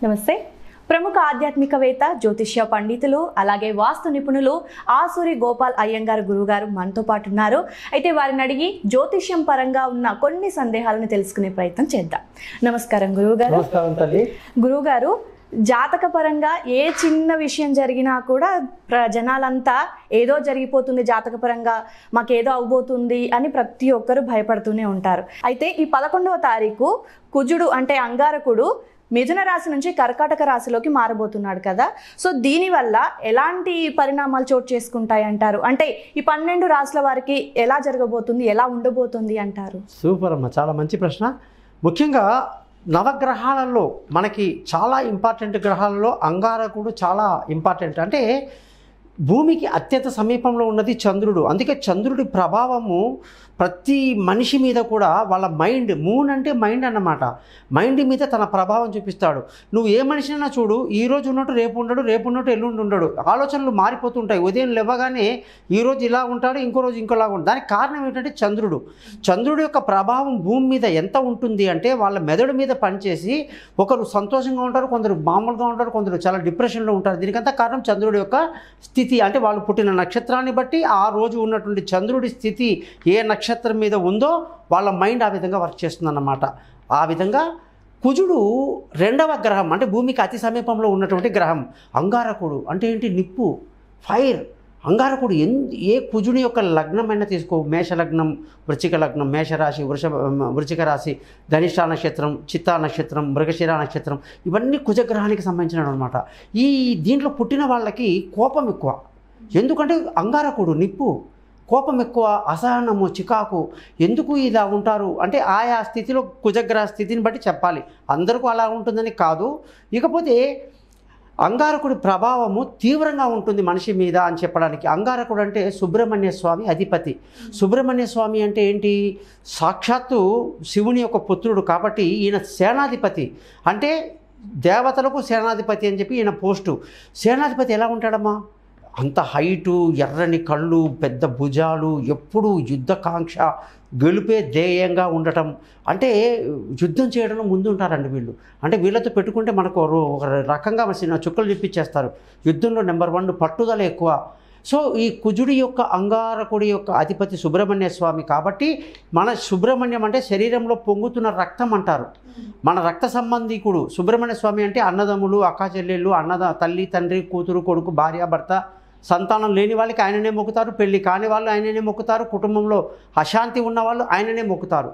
నమస్తే. ప్రముఖ ఆధ్యాత్మికవేత్త జ్యోతిష్య పండితులు అలాగే వాస్తు నిపుణులు ఆసూరి గోపాల్ అయ్యంగారు గురువుగారు మనతో పాటు ఉన్నారు అయితే వారిని అడిగి జ్యోతిష్యం పరంగా ఉన్న కొన్ని సందేహాలను తెలుసుకునే ప్రయత్నం చేద్దాం. నమస్కారం గురువుగారు. గురువుగారు జాతక పరంగా ఏ చిన్న విషయం జరిగినా కూడా ప్ర- జనాలంతా ఏదో జరిగిపోతుంది జాతక పరంగా మాకేదో అవబోతుంది అని ప్రతి ఒక్కరూ భయపడుతూనే ఉంటారు. అయితే ఈ పదకొండవ తారీఖు కుజుడు అంటే అంగారకుడు మిథున రాశి నుంచి కర్కాటక రాశిలోకి మారబోతున్నాడు కదా. సో దీనివల్ల ఎలాంటి పరిణామాలు చోటు చేసుకుంటాయి అంటారు? అంటే ఈ పన్నెండు రాశుల వారికి ఎలా జరగబోతుంది ఎలా ఉండబోతుంది అంటారు? సూపర్ అమ్మ చాలా మంచి ప్రశ్న. ముఖ్యంగా నవగ్రహాలలో మనకి చాలా ఇంపార్టెంట్ గ్రహాలలో అంగారకుడు చాలా ఇంపార్టెంట్. అంటే భూమికి అత్యంత సమీపంలో ఉన్నది చంద్రుడు. అందుకే చంద్రుడి ప్రభావము ప్రతి మనిషి మీద కూడా వాళ్ళ మైండ్ మూన్ అంటే మైండ్ అన్నమాట. మైండ్ మీద తన ప్రభావం చూపిస్తాడు. నువ్వు ఏ మనిషినైనా చూడు ఈ రోజు ఉన్నట్టు రేపు ఉండడు రేపు ఉన్నట్టు ఎల్లుండి ఉండడు. ఆలోచనలు మారిపోతుంటాయి. ఉదయం లేవగానే ఈ రోజు ఇలా ఉంటాడు ఇంకో రోజు ఇంకోలా ఉంటాడు. దానికి కారణం ఏంటంటే చంద్రుడు. చంద్రుడి యొక్క ప్రభావం భూమి మీద ఎంత ఉంటుంది అంటే వాళ్ళ మెదడు మీద పనిచేసి ఒకరు సంతోషంగా ఉంటారు కొందరు మామూలుగా ఉంటారు కొందరు చాలా డిప్రెషన్లో ఉంటారు. దీనికంతా కారణం చంద్రుడి యొక్క స్థితి. అంటే వాళ్ళు పుట్టిన నక్షత్రాన్ని బట్టి ఆ రోజు ఉన్నటువంటి చంద్రుడి స్థితి ఏ నక్షత్రం నక్షత్రం మీద ఉందో వాళ్ళ మైండ్ ఆ విధంగా వర్క్ చేస్తుందన్నమాట. ఆ విధంగా కుజుడు రెండవ గ్రహం అంటే భూమికి అతి సమీపంలో ఉన్నటువంటి గ్రహం అంగారకుడు అంటే ఏంటి? నిప్పు ఫైర్. అంగారకుడు ఎన్ ఏ కుజుని యొక్క లగ్నమైనా తీసుకో మేష లగ్నం వృచ్చిక లగ్నం మేషరాశి వృష వృచ్చిక రాశి ధనిష్ట నక్షత్రం చిత్తా నక్షత్రం మృగశిర నక్షత్రం ఇవన్నీ కుజగ్రహానికి సంబంధించినవి అనమాట ఈ దీంట్లో పుట్టిన వాళ్ళకి కోపం ఎక్కువ. ఎందుకంటే అంగారకుడు నిప్పు కోపం ఎక్కువ అసహనము చికాకు ఎందుకు ఇలా ఉంటారు? అంటే ఆయా స్థితిలో కుజగ్రహ స్థితిని బట్టి చెప్పాలి. అందరికీ అలా ఉంటుందని కాదు. ఇకపోతే అంగారకుడి ప్రభావము తీవ్రంగా ఉంటుంది మనిషి మీద అని చెప్పడానికి. అంగారకుడు అంటే సుబ్రహ్మణ్య స్వామి అధిపతి. సుబ్రహ్మణ్య స్వామి అంటే ఏంటి? సాక్షాత్తు శివుని యొక్క పుత్రుడు కాబట్టి ఈయన సేనాధిపతి. అంటే దేవతలకు సేనాధిపతి అని చెప్పి ఈయన పోస్టు. సేనాధిపతి ఎలా ఉంటాడమ్మా? అంత హైటు ఎర్రని కళ్ళు పెద్ద భుజాలు ఎప్పుడూ యుద్ధకాంక్ష గెలుపే ధ్యేయంగా ఉండటం. అంటే యుద్ధం చేయడంలో ముందుంటారండి వీళ్ళు. అంటే వీళ్ళతో పెట్టుకుంటే మనకు ఒక- రకంగా చుక్కలు చెప్పించేస్తారు యుద్ధంలో నెంబర్ వన్ పట్టుదల ఎక్కువ. సో ఈ కుజుడి యొక్క అంగారకుడి యొక్క అధిపతి సుబ్రహ్మణ్య స్వామి కాబట్టి మన సుబ్రహ్మణ్యం అంటే శరీరంలో పొంగుతున్న రక్తం అంటారు. మన రక్త సంబంధికుడు సుబ్రహ్మణ్య స్వామి అంటే అన్నదమ్ములు అక్క చెల్లెళ్ళు అన్నద తల్లి తండ్రి కూతురు కొడుకు భార్య భర్త సంతానం లేని వాళ్ళకి ఆయననే మొక్కుతారు పెళ్ళి కాని వాళ్ళు ఆయననే మొక్కుతారు కుటుంబంలో అశాంతి ఉన్న వాళ్ళు ఆయననే మొక్కుతారు.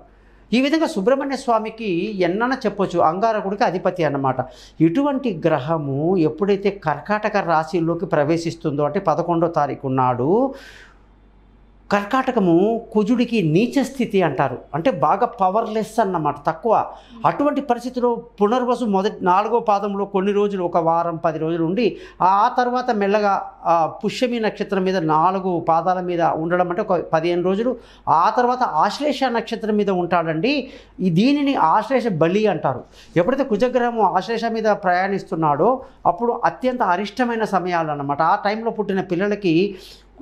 ఈ విధంగా సుబ్రహ్మణ్య స్వామికి ఎన్నన చెప్పొచ్చు అంగారకుడికి అధిపతి అన్నమాట. ఇటువంటి గ్రహము ఎప్పుడైతే కర్కాటక రాశిలోకి ప్రవేశిస్తుందో అంటే పదకొండో తారీఖు నాడు కర్కాటకము కుజుడికి నీచ స్థితి అంటారు. అంటే బాగా పవర్లెస్ అన్నమాట తక్కువ. అటువంటి పరిస్థితిలో పునర్వసు మొదటి నాలుగో పాదంలో కొన్ని రోజులు ఒక వారం పది రోజులు ఉండి ఆ తర్వాత మెల్లగా పుష్యమి నక్షత్రం మీద నాలుగు పాదాల మీద ఉండడం అంటే ఒక పదిహేను రోజులు ఆ తర్వాత ఆశ్లేష నక్షత్రం మీద ఉంటాడండి. దీనిని ఆశ్లేష బలి అంటారు. ఎప్పుడైతే కుజగ్రహము ఆశ్లేష మీద ప్రయాణిస్తున్నాడో అప్పుడు అత్యంత అరిష్టమైన సమయాలు అన్నమాట ఆ టైంలో పుట్టిన పిల్లలకి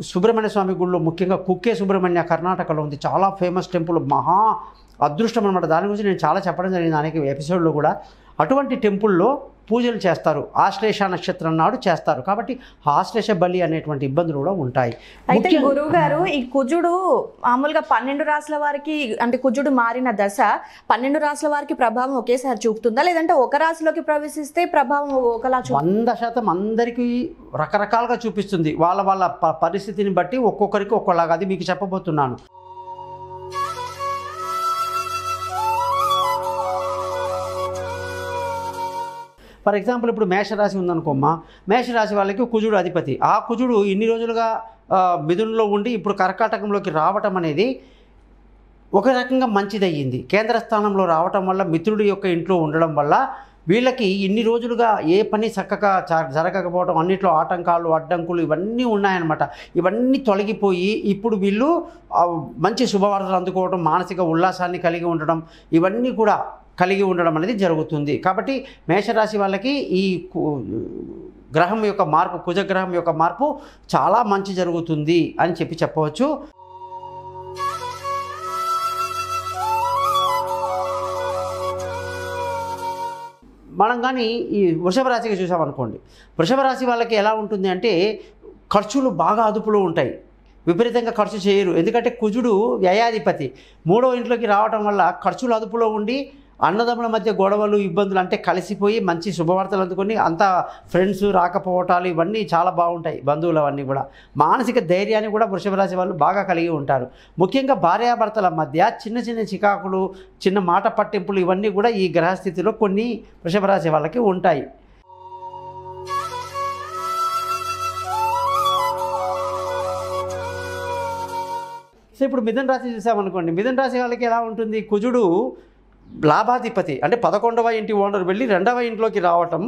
సుబ్రహ్మణ్య స్వామి గుడిలో ముఖ్యంగా కుక్కే సుబ్రహ్మణ్య కర్ణాటకలో ఉంది. చాలా ఫేమస్ టెంపుల్ మహా అదృష్టం అనమాట దాని గురించి నేను చాలా చెప్పడం జరిగింది. అనేక ఎపిసోడ్లో కూడా. అటువంటి టెంపుల్లో పూజలు చేస్తారు. ఆశ్లేష నక్షత్రం నాడు చేస్తారు. కాబట్టి ఆశ్లేష బలి అనేటువంటి ఇబ్బందులు కూడా ఉంటాయి. అయితే గురువు గారు ఈ కుజుడు మామూలుగా పన్నెండు రాసుల వారికి అంటే కుజుడు మారిన దశ పన్నెండు రాసుల వారికి ప్రభావం ఒకేసారి చూపుతుందా? లేదంటే ఒక రాశిలోకి ప్రవేశిస్తే ప్రభావం ఒకలా వంద శాతం అందరికీ రకరకాలుగా చూపిస్తుంది. వాళ్ళ వాళ్ళ పరిస్థితిని బట్టి ఒక్కొక్కరికి ఒక్కోలాగా అది మీకు చెప్పబోతున్నాను. ఫర్ ఎగ్జాంపుల్ ఇప్పుడు మేషరాశి ఉందనుకోమ్మా మేషరాశి వాళ్ళకి కుజుడు అధిపతి. ఆ కుజుడు ఇన్ని రోజులుగా మిథునంలో ఉండి ఇప్పుడు కర్కాటకంలోకి రావటం అనేది ఒక రకంగా మంచిదయ్యింది. కేంద్ర స్థానంలో రావటం వల్ల మిత్రుడి యొక్క ఇంట్లో ఉండడం వల్ల వీళ్ళకి ఇన్ని రోజులుగా ఏ పని చక్కగా జరగకపోవడం అన్నిట్లో ఆటంకాలు అడ్డంకులు ఇవన్నీ ఉన్నాయన్నమాట. ఇవన్నీ తొలగిపోయి ఇప్పుడు వీళ్ళు మంచి శుభవార్తలు అందుకోవడం మానసిక ఉల్లాసాన్ని కలిగి ఉండడం ఇవన్నీ కూడా కలిగి ఉండడం అనేది జరుగుతుంది. కాబట్టి మేషరాశి వాళ్ళకి ఈ కు- గ్రహం యొక్క మార్పు కుజగ్రహం యొక్క మార్పు చాలా మంచి జరుగుతుంది అని చెప్పి చెప్పవచ్చు. మనం కానీ ఈ వృషభ రాశికి చూసామనుకోండి వృషభ రాశి వాళ్ళకి ఎలా ఉంటుంది అంటే ఖర్చులు బాగా అదుపులో ఉంటాయి. విపరీతంగా ఖర్చు చేయరు. ఎందుకంటే కుజుడు వ్యయాధిపతి. మూడో ఇంట్లోకి రావటం వల్ల ఖర్చులు అదుపులో ఉండి అన్నదమ్ముల మధ్య గొడవలు ఇబ్బందులు అంటే కలిసిపోయి మంచి శుభవార్తలు అందుకొని అంతా ఫ్రెండ్స్ రాకపోవటాలు ఇవన్నీ చాలా బాగుంటాయి బంధువులు అవన్నీ కూడా. మానసిక ధైర్యాన్ని కూడా వృషభ రాశి వాళ్ళు బాగా కలిగి ఉంటారు. ముఖ్యంగా భార్యాభర్తల మధ్య చిన్న చిన్న చికాకులు చిన్న మాట పట్టింపులు ఇవన్నీ కూడా ఈ గ్రహస్థితిలో కొన్ని వృషభ రాశి వాళ్ళకి ఉంటాయి. సో ఇప్పుడు మిథున రాశి చూసామనుకోండి. మిథున రాశి వాళ్ళకి ఎలా ఉంటుంది? కుజుడు లాభాధిపతి అంటే పదకొండవ ఇంటి ఓనర్ వెళ్ళి రెండవ ఇంట్లోకి రావటం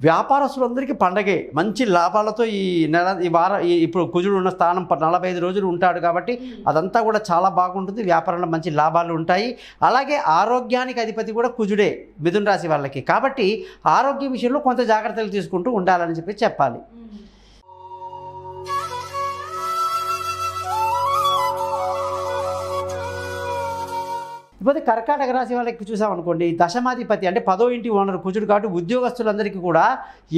వ్యాపారస్తులందరికీ పండగే. మంచి లాభాలతో ఈ నెల ఈ వార ఇప్పుడు కుజుడు ఉన్న స్థానం నలభై ఐదు రోజులు ఉంటాడు కాబట్టి అదంతా కూడా చాలా బాగుంటుంది. వ్యాపారంలో మంచి లాభాలు ఉంటాయి. అలాగే ఆరోగ్యానికి అధిపతి కూడా కుజుడే మిథున రాశి వాళ్ళకి. కాబట్టి ఆరోగ్య విషయంలో కొంత జాగ్రత్తలు తీసుకుంటూ ఉండాలని చెప్పి చెప్పాలి. ఇకపోతే కర్కాటక రాశి వాళ్ళకి చూసామనుకోండి దశమాధిపతి అంటే పదో ఇంటి ఓనర్ కూర్చుడు కాబట్టి ఉద్యోగస్తులందరికీ కూడా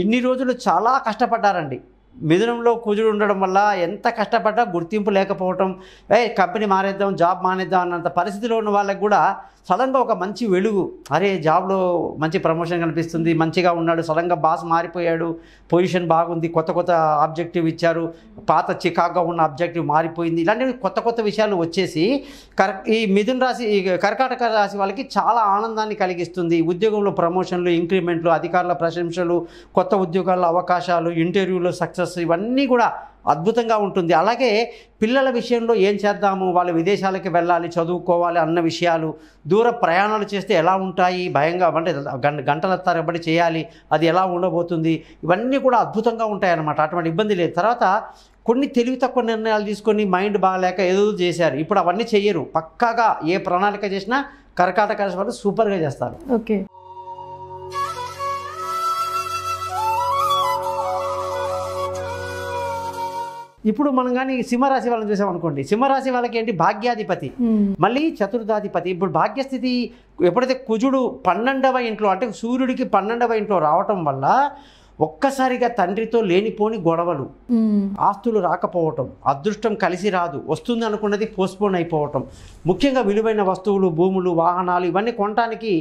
ఇన్ని రోజులు చాలా కష్టపడ్డారండి. మిథునంలో కుజుడు ఉండడం వల్ల ఎంత కష్టపడ్డా గుర్తింపు లేకపోవటం ఏ కంపెనీ మానేద్దాం జాబ్ మానేద్దాం అన్నంత పరిస్థితిలో ఉన్న వాళ్ళకి కూడా సడన్గా ఒక మంచి వెలుగు అరే జాబ్లో మంచి ప్రమోషన్ కనిపిస్తుంది మంచిగా ఉన్నాడు సడన్గా బాస్ మారిపోయాడు పొజిషన్ బాగుంది కొత్త కొత్త ఆబ్జెక్టివ్ ఇచ్చారు పాత చికాగ్గా ఉన్న ఆబ్జెక్టివ్ మారిపోయింది ఇలాంటివి కొత్త కొత్త విషయాలు వచ్చేసి కర్ ఈ మిథున్ రాశి ఈ కర్కాటక రాశి వాళ్ళకి చాలా ఆనందాన్ని కలిగిస్తుంది ఉద్యోగంలో ప్రమోషన్లు ఇంక్రిమెంట్లు అధికారుల ప్రశంసలు కొత్త ఉద్యోగాల అవకాశాలు ఇంటర్వ్యూలో సక్సెస్ ఇవన్నీ కూడా అద్భుతంగా ఉంటుంది. అలాగే పిల్లల విషయంలో ఏం చేద్దాము? వాళ్ళు విదేశాలకి వెళ్ళాలి చదువుకోవాలి అన్న విషయాలు దూర ప్రయాణాలు చేస్తే ఎలా ఉంటాయి? భయంగా అంటే గంటల తరబడి చేయాలి అది ఎలా ఉండబోతుంది? ఇవన్నీ కూడా అద్భుతంగా ఉంటాయన్నమాట. అటువంటి ఇబ్బంది లేదు. తర్వాత కొన్ని తెలివి తక్కువ నిర్ణయాలు తీసుకొని మైండ్ బాగాలేక ఏదో చేశారు. ఇప్పుడు అవన్నీ చెయ్యరు. పక్కాగా ఏ ప్రణాళిక చేసినా కర్కాటక రాశి సూపర్గా చేస్తారు. ఓకే. ఇప్పుడు మనం కానీ సింహరాశి వాళ్ళని చూసామనుకోండి సింహరాశి వాళ్ళకి ఏంటి? భాగ్యాధిపతి. మళ్ళీ చతుర్థాధిపతి. ఇప్పుడు భాగ్యస్థితి ఎప్పుడైతే కుజుడు పన్నెండవ ఇంట్లో అంటే సూర్యుడికి పన్నెండవ ఇంట్లో రావటం వల్ల ఒక్కసారిగా తండ్రితో లేనిపోని గొడవలు. ఆస్తులు రాకపోవటం అదృష్టం కలిసి రాదు వస్తుంది అనుకున్నది పోస్ట్పోన్ అయిపోవటం. ముఖ్యంగా విలువైన వస్తువులు భూములు వాహనాలు ఇవన్నీ కొనడానికి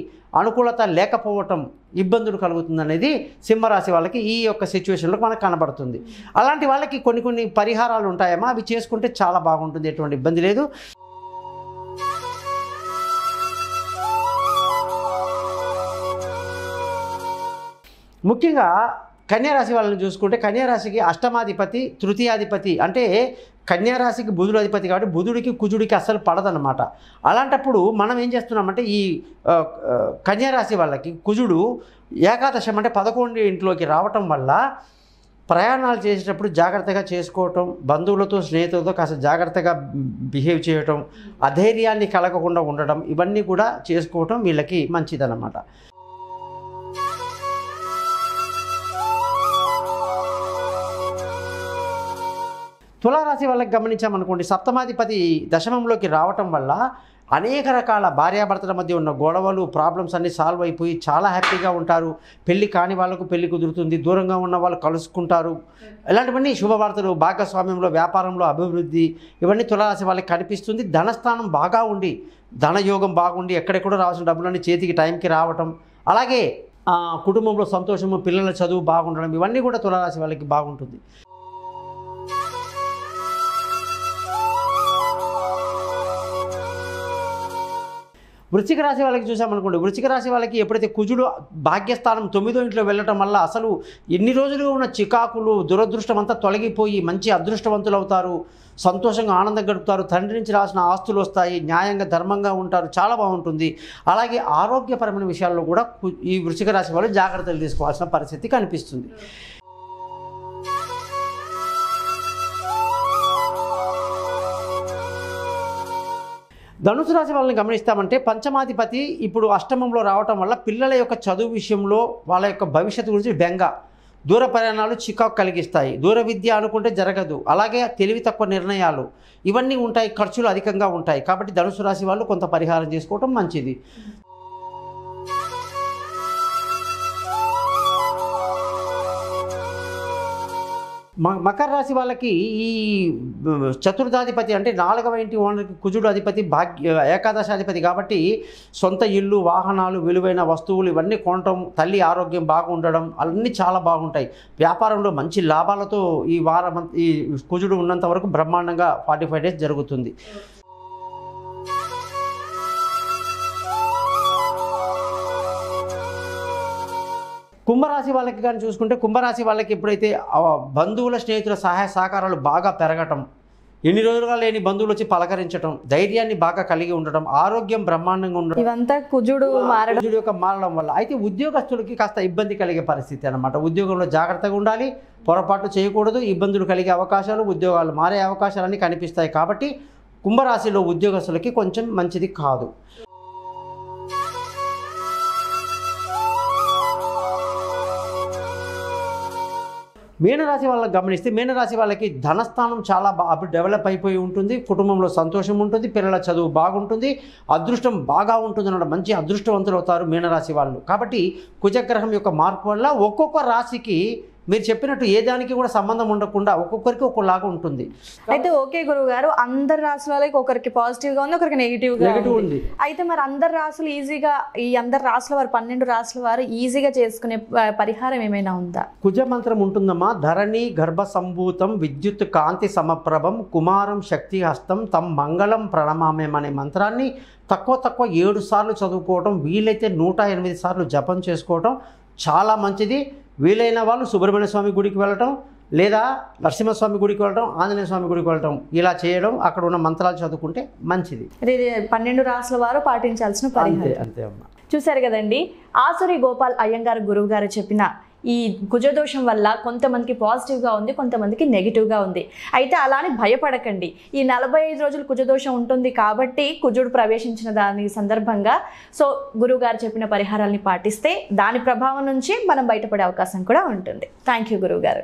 అనుకూలత లేకపోవటం ఇబ్బందులు కలుగుతుంది అనేది సింహరాశి వాళ్ళకి ఈ యొక్క సిచ్యువేషన్లో మనకు కనబడుతుంది. అలాంటి వాళ్ళకి కొన్ని కొన్ని పరిహారాలు ఉంటాయమ్మా అవి చేసుకుంటే చాలా బాగుంటుంది ఎటువంటి ఇబ్బంది లేదు. ముఖ్యంగా కన్యారాశి వాళ్ళని చూసుకుంటే కన్యారాశికి అష్టమాధిపతి తృతీయాధిపతి అంటే కన్యారాశికి బుధుడు అధిపతి కాబట్టి బుధుడికి కుజుడికి అస్సలు పడదనమాట అలాంటప్పుడు మనం ఏం చేస్తున్నామంటే ఈ కన్యారాశి వాళ్ళకి కుజుడు ఏకాదశం అంటే పదకొండు ఇంట్లోకి రావటం వల్ల ప్రయాణాలు చేసేటప్పుడు జాగ్రత్తగా చేసుకోవటం బంధువులతో స్నేహితులతో కాస్త జాగ్రత్తగా బిహేవ్ చేయటం అధైర్యాన్ని కలగకుండా ఉండటం ఇవన్నీ కూడా చేసుకోవటం వీళ్ళకి మంచిదన్నమాట. తులారాశి వాళ్ళకి గమనించామనుకోండి సప్తమాధిపతి దశమంలోకి రావటం వల్ల అనేక రకాల భార్యాభర్తల మధ్య ఉన్న గొడవలు ప్రాబ్లమ్స్ అన్నీ సాల్వ్ అయిపోయి చాలా హ్యాపీగా ఉంటారు. పెళ్ళి కాని వాళ్ళకు పెళ్ళి కుదురుతుంది దూరంగా ఉన్న వాళ్ళు కలుసుకుంటారు. ఇలాంటివన్నీ శుభవార్తలు భాగస్వామ్యంలో వ్యాపారంలో అభివృద్ధి ఇవన్నీ తులారాశి వాళ్ళకి కనిపిస్తుంది. ధనస్థానం బాగా ఉండి ధనయోగం బాగుండి ఎక్కడెక్కడో రావాల్సిన డబ్బులన్నీ చేతికి టైంకి రావటం. అలాగే కుటుంబంలో సంతోషము పిల్లల చదువు బాగుండడం ఇవన్నీ కూడా తులారాశి వాళ్ళకి బాగుంటుంది. వృశ్చిక రాశి వాళ్ళకి చూసామనుకోండి వృశ్చిక రాశి వాళ్ళకి ఎప్పుడైతే కుజుడు భాగ్యస్థానం తొమ్మిదో ఇంట్లో వెళ్ళటం వల్ల అసలు ఎన్ని రోజులుగా ఉన్న చికాకులు దురదృష్టం అంతా తొలగిపోయి మంచి అదృష్టవంతులు అవుతారు సంతోషంగా ఆనందం గడుపుతారు తండ్రి నుంచి రాసిన ఆస్తులు వస్తాయి న్యాయంగా ధర్మంగా ఉంటారు చాలా బాగుంటుంది. అలాగే ఆరోగ్యపరమైన విషయాల్లో కూడా ఈ వృశ్చిక రాశి వాళ్ళు జాగ్రత్తలు తీసుకోవాల్సిన పరిస్థితి కనిపిస్తుంది. ధనుసు రాశి వాళ్ళని గమనిస్తామంటే పంచమాధిపతి ఇప్పుడు అష్టమంలో రావటం వల్ల పిల్లల యొక్క చదువు విషయంలో వాళ్ళ యొక్క భవిష్యత్తు గురించి బెంగ. దూర ప్రయాణాలు చికాకు కలిగిస్తాయి. దూర విద్య అనుకుంటే జరగదు. అలాగే తెలివి తక్కువ నిర్ణయాలు ఇవన్నీ ఉంటాయి ఖర్చులు అధికంగా ఉంటాయి. కాబట్టి ధనుసు రాశి వాళ్ళు కొంత పరిహారం చేసుకోవటం మంచిది. మకర రాశి వాళ్ళకి ఈ చతుర్థాధిపతి అంటే నాలుగవ ఇంటి ఓనర్కి కుజుడు అధిపతి భాగ్య ఏకాదశాధిపతి కాబట్టి సొంత ఇల్లు వాహనాలు విలువైన వస్తువులు ఇవన్నీ కొనటం తల్లి ఆరోగ్యం బాగుండడం అన్నీ చాలా బాగుంటాయి. వ్యాపారంలో మంచి లాభాలతో ఈ వారం ఈ కుజుడు ఉన్నంత వరకు బ్రహ్మాండంగా ఫార్టీ ఫైవ్ డేస్ జరుగుతుంది. కుంభరాశి వాళ్ళకి కానీ చూసుకుంటే కుంభరాశి వాళ్ళకి ఎప్పుడైతే బంధువుల స్నేహితుల సహాయ సహకారాలు బాగా పెరగటం ఎన్ని రోజులుగా లేని బంధువులు వచ్చి పలకరించడం ధైర్యాన్ని బాగా కలిగి ఉండడం ఆరోగ్యం బ్రహ్మాండంగా ఉండడం ఇవంతా కుజుడు మారడం. కుజుడు యొక్క మారడం వల్ల అయితే ఉద్యోగస్తులకి కాస్త ఇబ్బంది కలిగే పరిస్థితి అనమాట ఉద్యోగంలో జాగ్రత్తగా ఉండాలి పొరపాటు చేయకూడదు ఇబ్బందులు కలిగే అవకాశాలు ఉద్యోగాలు మారే అవకాశాలన్నీ కనిపిస్తాయి కాబట్టి కుంభరాశిలో ఉద్యోగస్తులకి కొంచెం మంచిది కాదు. మీనరాశి వాళ్ళకి గమనిస్తే మీనరాశి వాళ్ళకి ధనస్థానం చాలా బాగా డెవలప్ అయిపోయి ఉంటుంది కుటుంబంలో సంతోషం ఉంటుంది పిల్లల చదువు బాగుంటుంది అదృష్టం బాగా ఉంటుంది అన్నమాట. మంచి అదృష్టవంతులు అవుతారు మీనరాశి వాళ్ళు. కాబట్టి కుజగ్రహం యొక్క మార్పు వల్ల ఒక్కొక్క రాశికి మీరు చెప్పినట్టు ఏ దానికి కూడా సంబంధం ఉండకుండా ఒక్కొక్కరికి ఒక్కొక్కలాగా ఉంటుంది. అయితే ఓకే గురువు గారు అందరు రాసుల ఒకరికి పాజిటివ్గా ఉంది ఒకరికి నెగిటివ్గా ఉంది. అయితే మరి అందరు రాసులు ఈజీగా ఈ అందరు రాసుల వారు పన్నెండు రాసుల వారు ఈజీగా చేసుకునే పరిహారం ఏమైనా ఉందా? కుజ మంత్రం ఉంటుందమ్మా. ధరణి గర్భ సంభూతం విద్యుత్ కాంతి సమప్రభం కుమారం శక్తి హస్తం తం మంగళం ప్రణమామ్యం అనే మంత్రాన్ని తక్కువ తక్కువ ఏడు సార్లు చదువుకోవటం వీలైతే నూట ఎనిమిది సార్లు జపం చేసుకోవటం చాలా మంచిది. వీలైన వాళ్ళు సుబ్రహ్మణ్య స్వామి గుడికి వెళ్ళటం లేదా నరసింహస్వామి గుడికి వెళ్ళటం ఆంజనేయ స్వామి గుడికి వెళ్ళటం ఇలా చేయడం అక్కడ ఉన్న మంత్రాలు చదువుకుంటే మంచిది. పన్నెండు రాసుల వారు పాటించాల్సిన అంతే అంతే అమ్మా. చూశారు కదండి ఆసురి గోపాల్ అయ్యంగారు గురువు గారు చెప్పిన ఈ కుజదోషం వల్ల కొంతమందికి పాజిటివ్గా ఉంది కొంతమందికి నెగిటివ్గా ఉంది. అయితే అలానే భయపడకండి. ఈ నలభై ఐదు రోజులు కుజదోషం ఉంటుంది కాబట్టి కుజుడు ప్రవేశించిన దాని సందర్భంగా సో గురువు గారు చెప్పిన పరిహారాల్ని పాటిస్తే దాని ప్రభావం నుంచి మనం బయటపడే అవకాశం కూడా ఉంటుంది. థ్యాంక్ యూ గురువు గారు